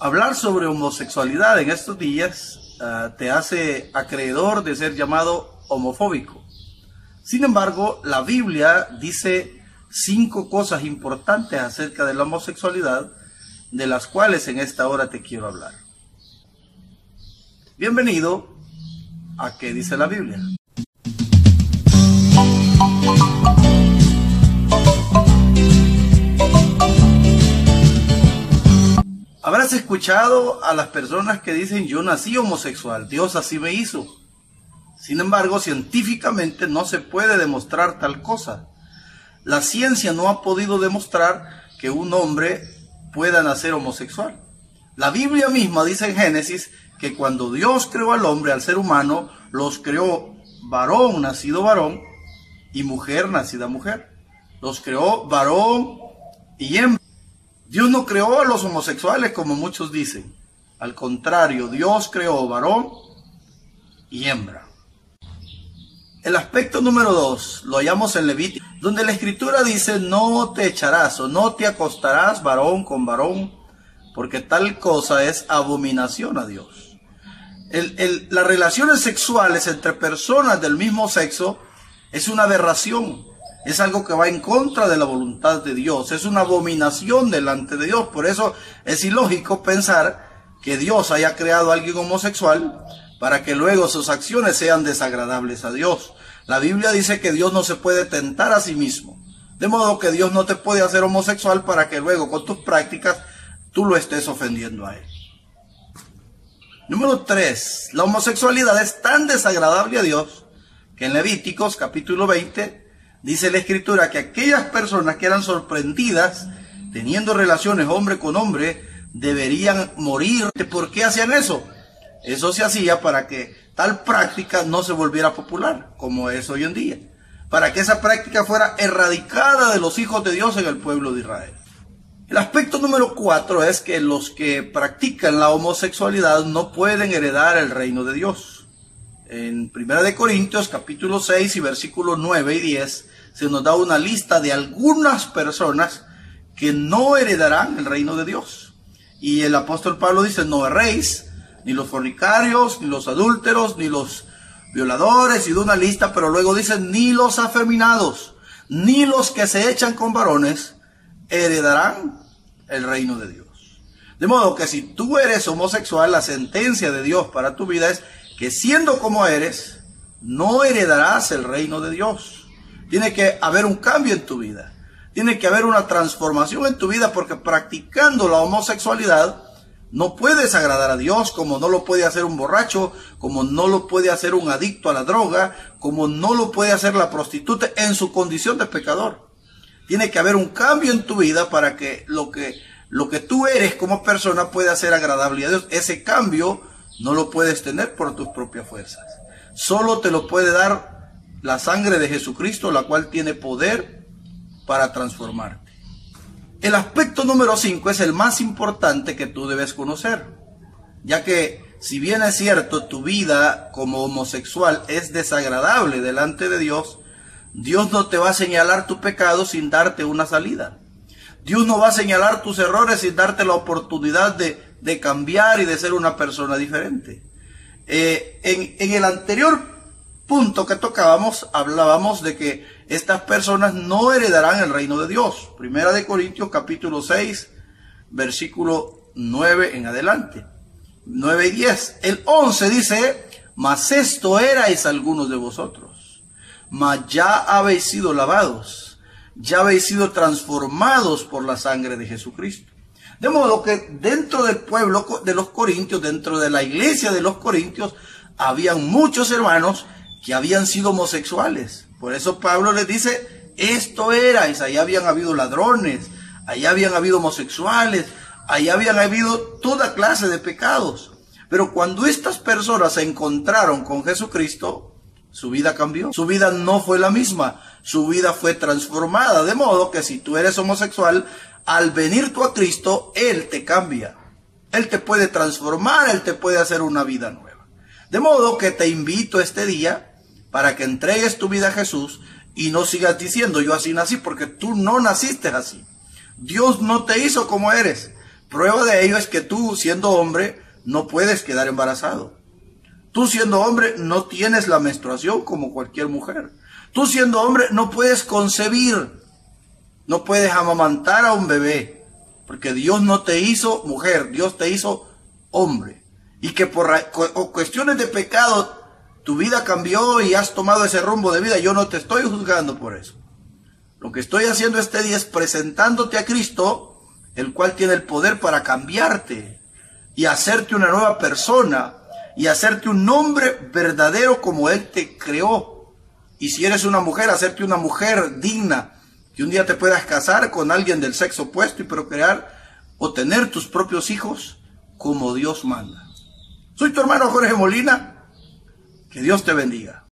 Hablar sobre homosexualidad en estos días uh, te hace acreedor de ser llamado homofóbico. Sin embargo, la Biblia dice cinco cosas importantes acerca de la homosexualidad, de las cuales en esta hora te quiero hablar. Bienvenido a ¿Qué dice la Biblia? Escuchado a las personas que dicen yo nací homosexual, Dios así me hizo. Sin embargo, científicamente no se puede demostrar tal cosa. La ciencia no ha podido demostrar que un hombre pueda nacer homosexual. La Biblia misma dice en Génesis que cuando Dios creó al hombre, al ser humano, los creó varón nacido varón y mujer nacida mujer. Los creó varón y hembra. Dios no creó a los homosexuales como muchos dicen. Al contrario, Dios creó varón y hembra. El aspecto número dos lo hallamos en Levítico, donde la escritura dice, no te echarás o no te acostarás varón con varón, porque tal cosa es abominación a Dios. las relaciones sexuales entre personas del mismo sexo es una aberración es algo que va en contra de la voluntad de Dios, es una abominación delante de Dios. Por eso es ilógico pensar que Dios haya creado a alguien homosexual para que luego sus acciones sean desagradables a Dios. La Biblia dice que Dios no se puede tentar a sí mismo. De modo que Dios no te puede hacer homosexual para que luego con tus prácticas tú lo estés ofendiendo a Él. Número 3. La homosexualidad es tan desagradable a Dios que en Levíticos capítulo 20 Dice la escritura que aquellas personas que eran sorprendidas teniendo relaciones hombre con hombre deberían morir. ¿Por qué hacían eso? Eso se hacía para que tal práctica no se volviera popular como es hoy en día. Para que esa práctica fuera erradicada de los hijos de Dios en el pueblo de Israel. El aspecto número cuatro es que los que practican la homosexualidad no pueden heredar el reino de Dios en Primera de Corintios capítulo 6 y versículos 9 y 10 se nos da una lista de algunas personas que no heredarán el reino de Dios. Y el apóstol Pablo dice, no erréis, ni los fornicarios, ni los adúlteros, ni los violadores, y de una lista, pero luego dice, ni los afeminados, ni los que se echan con varones, heredarán el reino de Dios. De modo que si tú eres homosexual, la sentencia de Dios para tu vida es que siendo como eres, no heredarás el reino de Dios. Tiene que haber un cambio en tu vida. Tiene que haber una transformación en tu vida porque practicando la homosexualidad no puedes agradar a Dios como no lo puede hacer un borracho, como no lo puede hacer un adicto a la droga, como no lo puede hacer la prostituta en su condición de pecador. Tiene que haber un cambio en tu vida para que lo que, lo que tú eres como persona pueda ser agradable a Dios. Ese cambio no lo puedes tener por tus propias fuerzas. Solo te lo puede dar la sangre de Jesucristo, la cual tiene poder para transformarte. El aspecto número 5 es el más importante que tú debes conocer, ya que si bien es cierto tu vida como homosexual es desagradable delante de Dios, Dios no te va a señalar tu pecado sin darte una salida. Dios no va a señalar tus errores sin darte la oportunidad de de cambiar y de ser una persona diferente. Eh, en, en el anterior punto que tocábamos, hablábamos de que estas personas no heredarán el reino de Dios. Primera de Corintios capítulo 6, versículo 9 en adelante. 9 y 10. El 11 dice, mas esto erais algunos de vosotros, mas ya habéis sido lavados, ya habéis sido transformados por la sangre de Jesucristo. De modo que dentro del pueblo de los corintios, dentro de la iglesia de los corintios, habían muchos hermanos que habían sido homosexuales. Por eso Pablo les dice, esto era, allá habían habido ladrones, allá habían habido homosexuales, allá habían habido toda clase de pecados. Pero cuando estas personas se encontraron con Jesucristo, su vida cambió. Su vida no fue la misma. Su vida fue transformada. De modo que si tú eres homosexual, al venir tú a Cristo, Él te cambia. Él te puede transformar, Él te puede hacer una vida nueva. De modo que te invito este día para que entregues tu vida a Jesús y no sigas diciendo yo así nací, porque tú no naciste así. Dios no te hizo como eres. Prueba de ello es que tú, siendo hombre, no puedes quedar embarazado. Tú siendo hombre no tienes la menstruación como cualquier mujer. Tú siendo hombre no puedes concebir, no puedes amamantar a un bebé, porque Dios no te hizo mujer, Dios te hizo hombre. Y que por cuestiones de pecado tu vida cambió y has tomado ese rumbo de vida, yo no te estoy juzgando por eso. Lo que estoy haciendo este día es presentándote a Cristo, el cual tiene el poder para cambiarte y hacerte una nueva persona y hacerte un hombre verdadero como Él te creó. Y si eres una mujer, hacerte una mujer digna, que un día te puedas casar con alguien del sexo opuesto y procrear o tener tus propios hijos como Dios manda. Soy tu hermano Jorge Molina. Que Dios te bendiga.